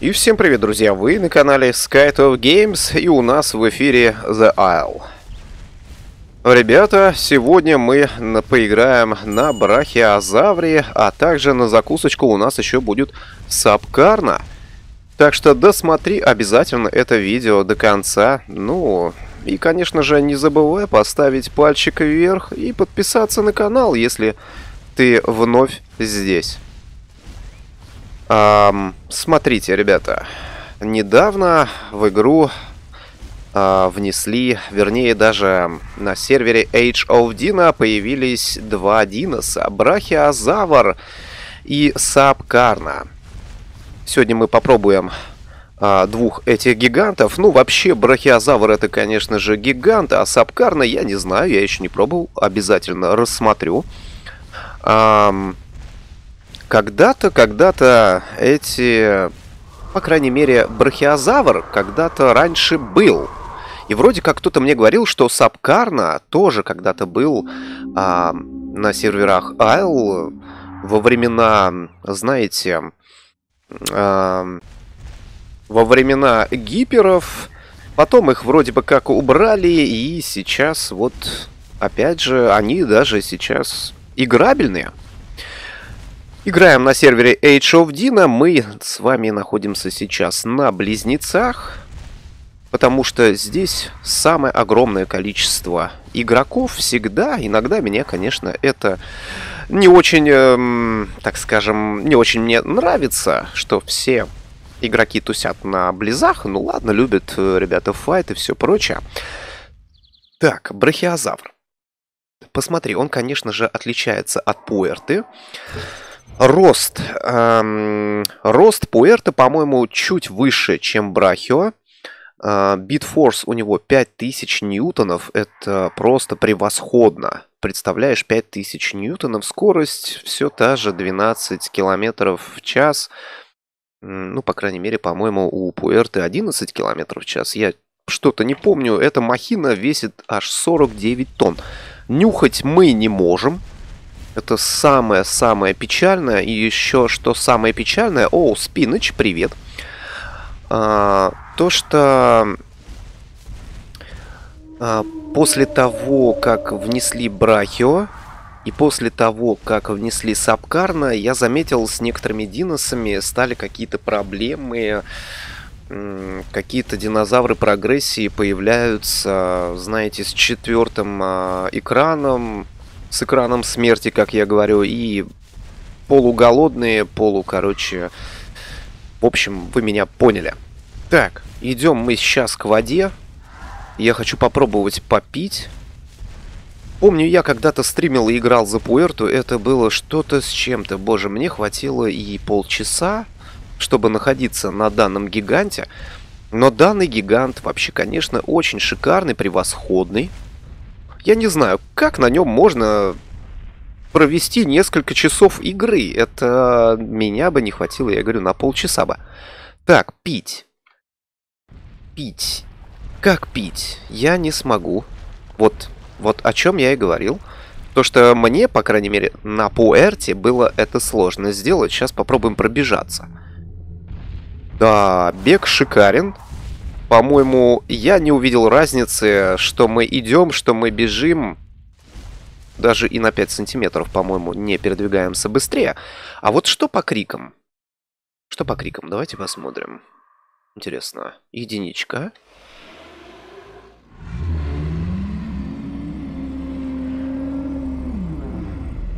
И всем привет, друзья! Вы на канале Skype of Games и у нас в эфире The Isle. Ребята, сегодня мы поиграем на Брахиозавре, а также на закусочку у нас еще будет Сапкарна. Так что досмотри обязательно это видео до конца. Ну, и, конечно же, не забывай поставить пальчик вверх и подписаться на канал, если ты вновь здесь. Эм, смотрите, ребята, недавно в игру э, внесли, вернее даже на сервере Age of Dino появились два диноса, Брахиозавр и Сапкарна. Сегодня мы попробуем э, двух этих гигантов. Ну, вообще, Брахиозавр это, конечно же, гигант, а Сапкарна я не знаю, я еще не пробовал, обязательно рассмотрю. Эм, когда-то, когда-то эти, по крайней мере, брахиозавр когда-то раньше был. И вроде как кто-то мне говорил, что Сапкарна тоже когда-то был а, на серверах Айл во времена, знаете, а, во времена гиперов. Потом их вроде бы как убрали, и сейчас вот, опять же, они даже сейчас играбельные. Играем на сервере Age of Dino. Мы с вами находимся сейчас на Близнецах. Потому что здесь самое огромное количество игроков всегда. Иногда меня, конечно, это не очень, эм, так скажем, не очень мне нравится, что все игроки тусят на Близах. Ну ладно, любят э, ребята файт и все прочее. Так, Брахиозавр. Посмотри, он, конечно же, отличается от Пуэрты. Рост. Эм, рост Пуэрто, по-моему, чуть выше, чем Брахио. Битфорс у него 5000 ньютонов. Это просто превосходно. Представляешь, 5000 ньютонов. Скорость все та же 12 километров в час. Ну, по крайней мере, по-моему, у Пуэрты 11 километров в час. Я что-то не помню. Эта махина весит аж 49 тонн. Нюхать мы не можем. Это самое-самое печальное. И еще что самое печальное... О, Спиныч, привет. А, то, что а, после того, как внесли Брахио, и после того, как внесли Сапкарна, я заметил, с некоторыми диносами стали какие-то проблемы, какие-то динозавры прогрессии появляются, знаете, с четвертым э, экраном, с экраном смерти, как я говорю, и полуголодные, полу, короче... В общем, вы меня поняли. Так, идем мы сейчас к воде. Я хочу попробовать попить. Помню, я когда-то стримил и играл за Пуэрту. Это было что-то с чем-то. Боже, мне хватило и полчаса, чтобы находиться на данном гиганте. Но данный гигант вообще, конечно, очень шикарный, превосходный. Я не знаю, как на нем можно провести несколько часов игры. Это меня бы не хватило, я говорю, на полчаса бы. Так, пить. Пить. Как пить? Я не смогу. Вот, вот о чем я и говорил. То, что мне, по крайней мере, на Пуэрте было это сложно сделать. Сейчас попробуем пробежаться. Да, бег шикарен. По-моему, я не увидел разницы, что мы идем, что мы бежим. Даже и на 5 сантиметров, по-моему, не передвигаемся быстрее. А вот что по крикам? Что по крикам? Давайте посмотрим. Интересно. Единичка.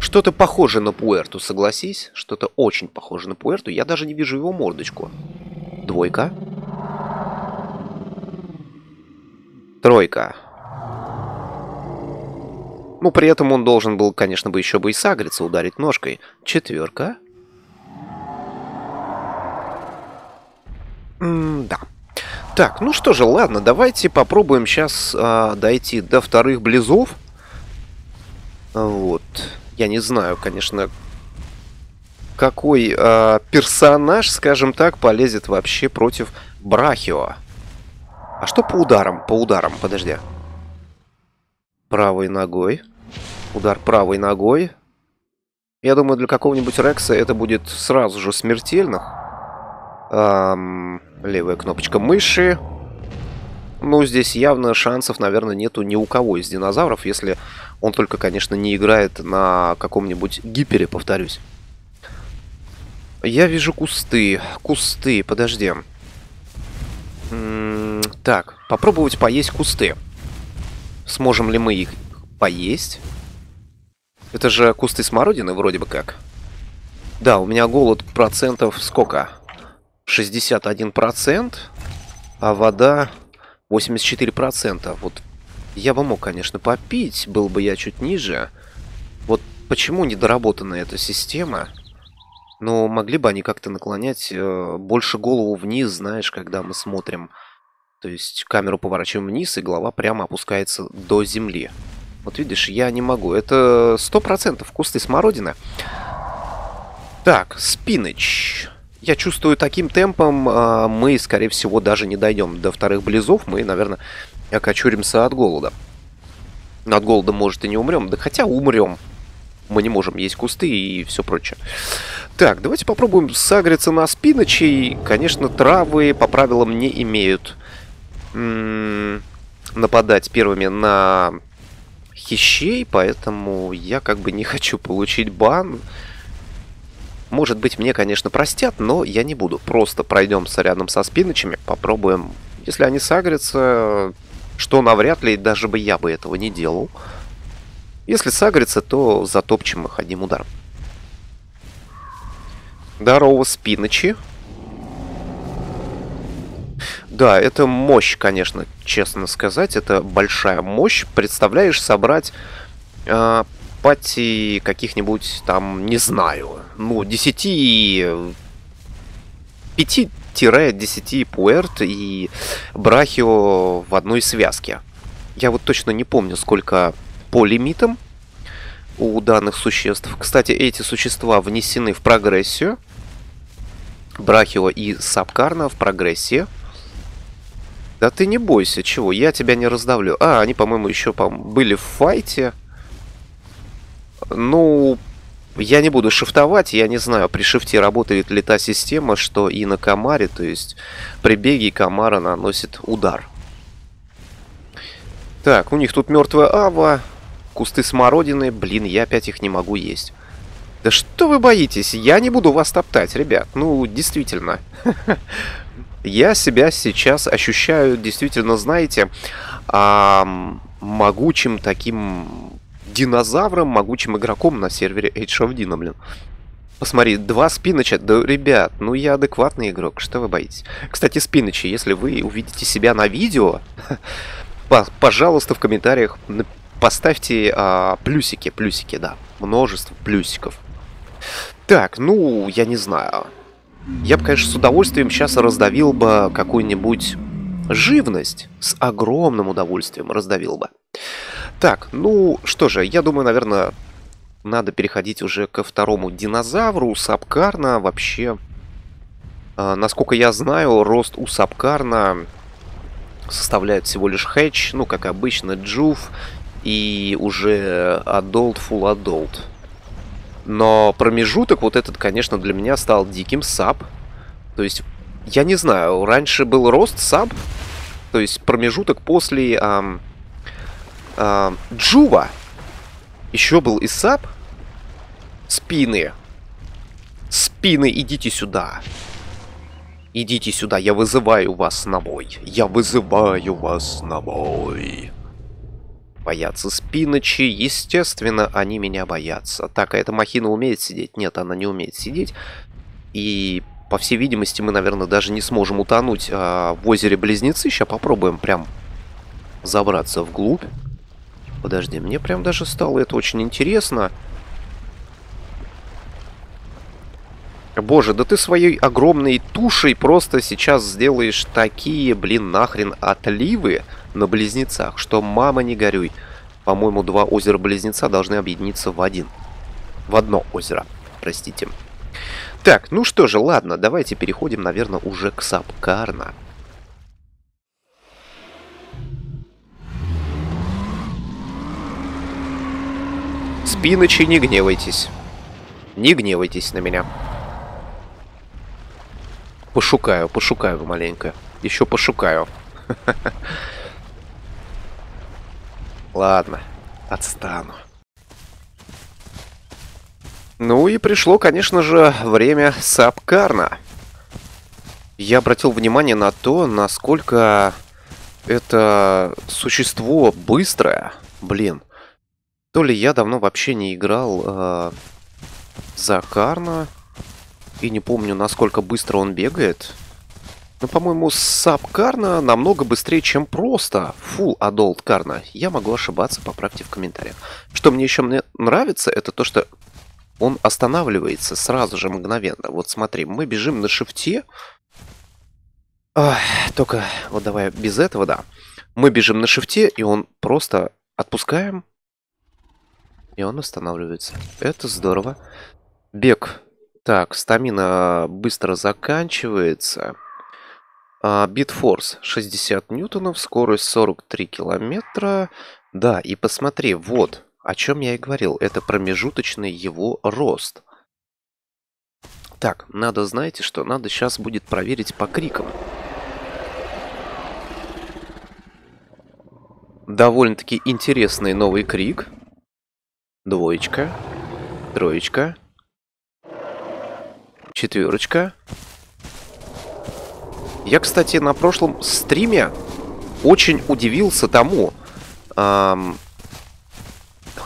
Что-то похоже на Пуэрту, согласись. Что-то очень похоже на Пуэрту. Я даже не вижу его мордочку. Двойка. Тройка. Ну, при этом он должен был, конечно, бы еще бы и сагриться, ударить ножкой. Четверка. М да. Так, ну что же, ладно, давайте попробуем сейчас а, дойти до вторых близов. Вот. Я не знаю, конечно, какой а, персонаж, скажем так, полезет вообще против Брахио. А что по ударам? По ударам, подожди. Правой ногой. Удар правой ногой. Я думаю, для какого-нибудь Рекса это будет сразу же смертельно. Эм, левая кнопочка мыши. Ну, здесь явно шансов, наверное, нету ни у кого из динозавров, если он только, конечно, не играет на каком-нибудь гипере, повторюсь. Я вижу кусты. Кусты, подожди. -м так, попробовать поесть кусты. Сможем ли мы их поесть? Это же кусты смородины вроде бы как. Да, у меня голод процентов сколько? 61%, а вода 84%. Вот я бы мог, конечно, попить, был бы я чуть ниже. Вот почему недоработана эта система? Но могли бы они как-то наклонять э, больше голову вниз, знаешь, когда мы смотрим. То есть камеру поворачиваем вниз, и голова прямо опускается до земли. Вот видишь, я не могу. Это сто процентов кусты смородины. Так, спиныч. Я чувствую, таким темпом э, мы, скорее всего, даже не дойдем до вторых близов. Мы, наверное, окочуримся от голода. От голода, может, и не умрем. Да хотя умрем. Мы не можем есть кусты и все прочее. Так, давайте попробуем сагриться на спиночей. Конечно, травы по правилам не имеют нападать первыми на хищей, поэтому я как бы не хочу получить бан. Может быть, мне, конечно, простят, но я не буду. Просто пройдемся рядом со спиночами, попробуем. Если они сагрятся, что навряд ли даже бы я бы этого не делал. Если сагрятся, то затопчем их одним ударом. Здорово, спиночи. Да, это мощь, конечно, честно сказать. Это большая мощь. Представляешь, собрать э, пати каких-нибудь там, не знаю, ну, 10... 5-10 пуэрт и брахио в одной связке. Я вот точно не помню, сколько по лимитам у данных существ. Кстати, эти существа внесены в прогрессию. Брахио и Сапкарна в прогрессии. Да ты не бойся, чего, я тебя не раздавлю. А, они, по-моему, еще по были в файте. Ну, я не буду шифтовать, я не знаю, при шифте работает ли та система, что и на комаре, то есть при беге комара наносит удар. Так, у них тут мертвая ава, кусты смородины, блин, я опять их не могу есть. Да что вы боитесь? Я не буду вас топтать, ребят. Ну, действительно. Я себя сейчас ощущаю, действительно, знаете, могучим таким динозавром, могучим игроком на сервере Age of Dino, блин. Посмотри, два спиноча. Да, ребят, ну я адекватный игрок, что вы боитесь? Кстати, спиночи, если вы увидите себя на видео, пожалуйста, в комментариях поставьте а, плюсики, плюсики, да, множество плюсиков. Так, ну, я не знаю. Я бы, конечно, с удовольствием сейчас раздавил бы какую-нибудь живность. С огромным удовольствием раздавил бы. Так, ну что же, я думаю, наверное, надо переходить уже ко второму динозавру. Сапкарна вообще, э, насколько я знаю, рост у Сапкарна составляет всего лишь хэтч, ну, как обычно, джув и уже adult, full adult. Но промежуток вот этот, конечно, для меня стал диким сап. То есть, я не знаю, раньше был рост сап, то есть промежуток после... Эм, э, Джува. Еще был и Сап. Спины. Спины, идите сюда. Идите сюда, я вызываю вас на бой. Я вызываю вас на бой. Боятся спиночи. Естественно, они меня боятся. Так, а эта махина умеет сидеть? Нет, она не умеет сидеть. И, по всей видимости, мы, наверное, даже не сможем утонуть а, в озере Близнецы. Сейчас попробуем прям забраться вглубь. Подожди, мне прям даже стало это очень интересно. Боже, да ты своей огромной тушей просто сейчас сделаешь такие, блин, нахрен отливы на близнецах, что мама не горюй. По-моему, два озера-близнеца должны объединиться в один. В одно озеро, простите. Так, ну что же, ладно, давайте переходим, наверное, уже к Сапкарна. Спиночи, не гневайтесь. Не гневайтесь на меня. Пошукаю, пошукаю маленько. Еще пошукаю. Ладно, отстану. Ну и пришло, конечно же, время Сапкарна. Я обратил внимание на то, насколько это существо быстрое. Блин. То ли я давно вообще не играл э, за Карна. И не помню, насколько быстро он бегает. Но, по-моему, сап Карна намного быстрее, чем просто Full Adult Карна. Я могу ошибаться, поправьте в комментариях. Что мне еще мне нравится, это то, что он останавливается сразу же мгновенно. Вот смотри, мы бежим на шифте. Ой, только вот давай без этого, да. Мы бежим на шифте, и он просто отпускаем. И он останавливается. Это здорово. Бег. Так, стамина быстро заканчивается. Битфорс 60 ньютонов, скорость 43 километра. Да, и посмотри, вот, о чем я и говорил, это промежуточный его рост. Так, надо, знаете что, надо сейчас будет проверить по крикам. Довольно-таки интересный новый крик. Двоечка. Троечка. Четверочка. Я, кстати, на прошлом стриме очень удивился тому, эм,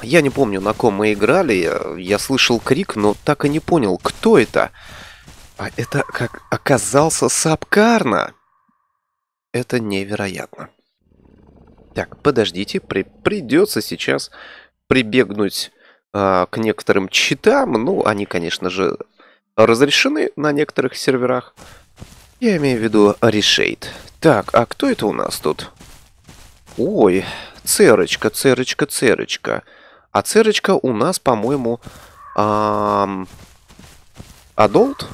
я не помню, на ком мы играли. Я слышал крик, но так и не понял, кто это. А это как оказался Сапкарна. Это невероятно. Так, подождите, при придется сейчас прибегнуть э, к некоторым читам. Ну, они, конечно же, разрешены на некоторых серверах. Я имею в виду решейт. Так, а кто это у нас тут? Ой, церочка, церочка, церочка. А церочка у нас, по-моему, адолт?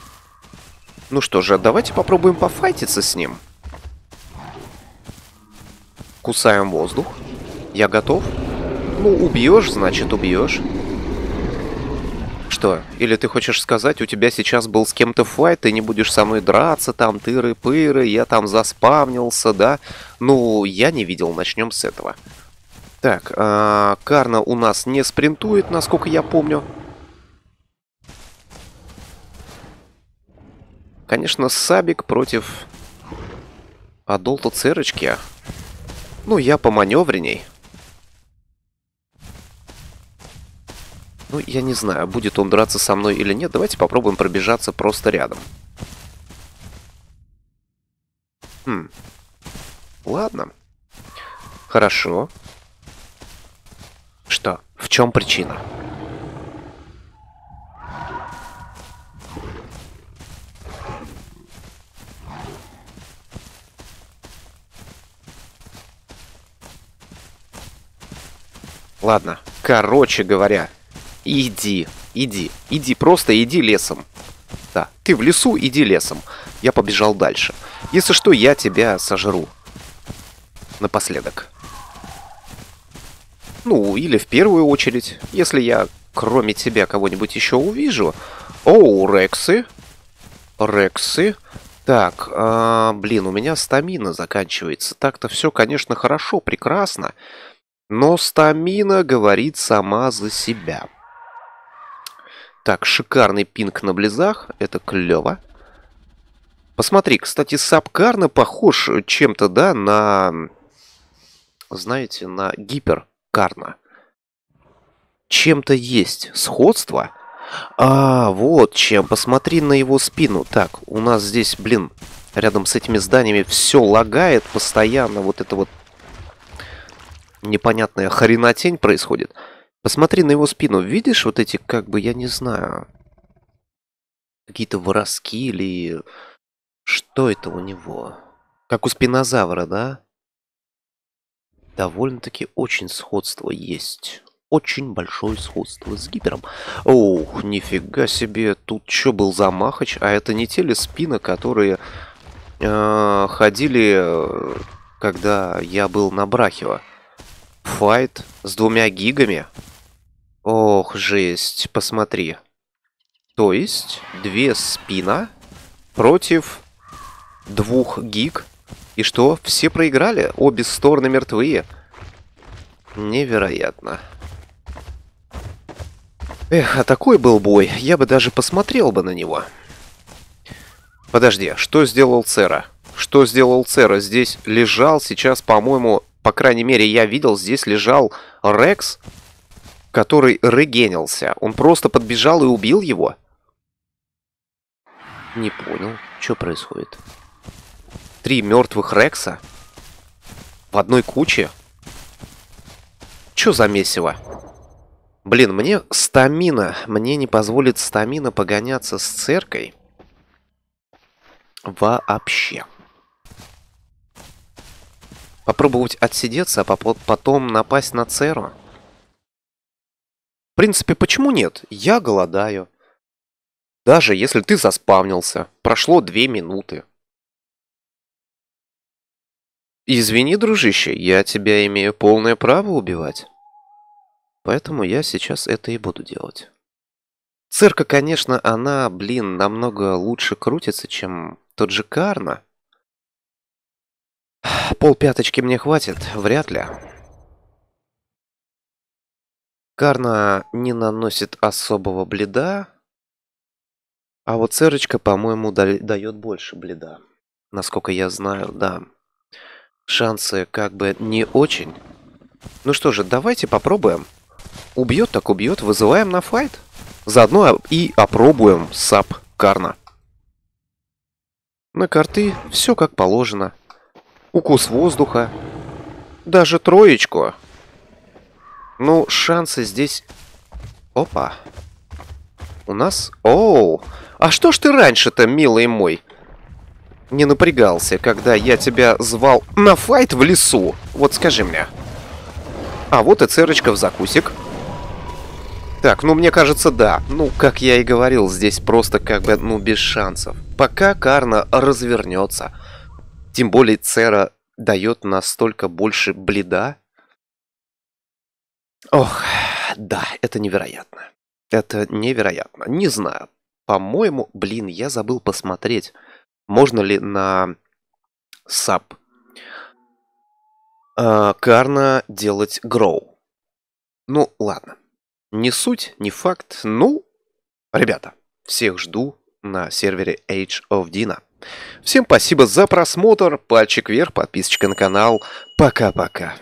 Ну что же, давайте попробуем пофайтиться с ним. Кусаем воздух. Я готов. Ну, убьешь, значит, убьешь. Что? Или ты хочешь сказать, у тебя сейчас был с кем-то файт, ты не будешь со мной драться, там тыры-пыры, я там заспавнился, да? Ну, я не видел, начнем с этого. Так, а, Карна у нас не спринтует, насколько я помню. Конечно, Сабик против Адолта Церочки. Ну, я по Ну, я не знаю, будет он драться со мной или нет. Давайте попробуем пробежаться просто рядом. Хм. Ладно. Хорошо. Что? В чем причина? Ладно, короче говоря, иди, иди, иди, просто иди лесом. Да, ты в лесу, иди лесом. Я побежал дальше. Если что, я тебя сожру. Напоследок. Ну, или в первую очередь, если я кроме тебя кого-нибудь еще увижу. Оу, Рексы. Рексы. Так, а, блин, у меня стамина заканчивается. Так-то все, конечно, хорошо, прекрасно. Но стамина говорит сама за себя. Так, шикарный пинг на близах. Это клево. Посмотри, кстати, Сапкарна похож чем-то, да, на... Знаете, на гипер Карна. Чем-то есть сходство. А, вот чем. Посмотри на его спину. Так, у нас здесь, блин, рядом с этими зданиями все лагает постоянно. Вот это вот непонятная хренотень происходит. Посмотри на его спину. Видишь вот эти, как бы, я не знаю, какие-то воровски или... Что это у него? Как у спинозавра, да? довольно-таки очень сходство есть. Очень большое сходство с гипером. Ох, нифига себе, тут что был за махач? А это не те ли спины, которые э, ходили, когда я был на Брахево? Файт с двумя гигами? Ох, жесть, посмотри. То есть, две спина против двух гиг. И что? Все проиграли? Обе стороны мертвые. Невероятно. Эх, а такой был бой. Я бы даже посмотрел бы на него. Подожди, что сделал Цера? Что сделал Цера? Здесь лежал сейчас, по-моему, по крайней мере, я видел, здесь лежал Рекс, который регенился. Он просто подбежал и убил его. Не понял, что происходит. Три мертвых Рекса? В одной куче? Чё за месиво? Блин, мне стамина, мне не позволит стамина погоняться с церкой. Вообще. Попробовать отсидеться, а потом напасть на церу. Принципе, почему нет? Я голодаю. Даже если ты заспавнился. Прошло две минуты. Извини, дружище, я тебя имею полное право убивать. Поэтому я сейчас это и буду делать. Церка, конечно, она, блин, намного лучше крутится, чем тот же Карна. Пол пяточки мне хватит? Вряд ли. Карна не наносит особого бледа. А вот церочка, по-моему, дает больше бледа. Насколько я знаю, да. Шансы как бы не очень. Ну что же, давайте попробуем. Убьет так убьет, вызываем на файт. Заодно и опробуем сап Карна. На карты все как положено. Укус воздуха. Даже троечку. Ну, шансы здесь... Опа. У нас... Оу! А что ж ты раньше-то, милый мой? Не напрягался, когда я тебя звал на файт в лесу? Вот скажи мне. А вот и церочка в закусик. Так, ну мне кажется, да. Ну, как я и говорил, здесь просто как бы, ну, без шансов. Пока Карна развернется. Тем более Цера дает настолько больше бледа. Ох, да, это невероятно. Это невероятно. Не знаю. По-моему, блин, я забыл посмотреть, можно ли на саб э, Карна делать гроу. Ну, ладно. Не суть, не факт. Ну, ребята, всех жду на сервере Age of Dina. Всем спасибо за просмотр, пальчик вверх, подписочка на канал. Пока-пока.